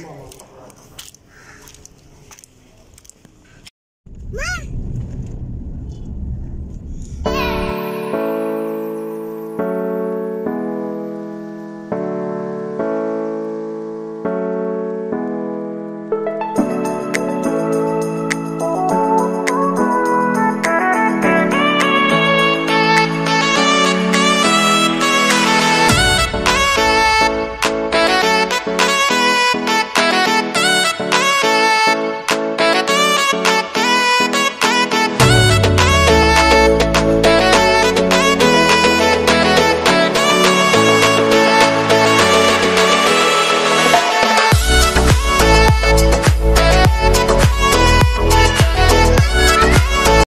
Mama.